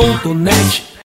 Paripe.net